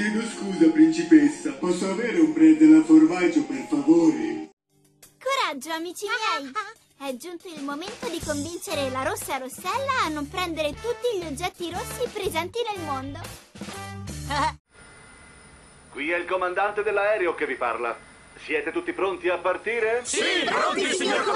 chiedo scusa, principessa. Posso avere un bread alla formaggio, per favore? Coraggio, amici miei! È giunto il momento di convincere la rossa Rossella a non prendere tutti gli oggetti rossi presenti nel mondo. Qui è il comandante dell'aereo che vi parla. Siete tutti pronti a partire? Sì, pronti, signor!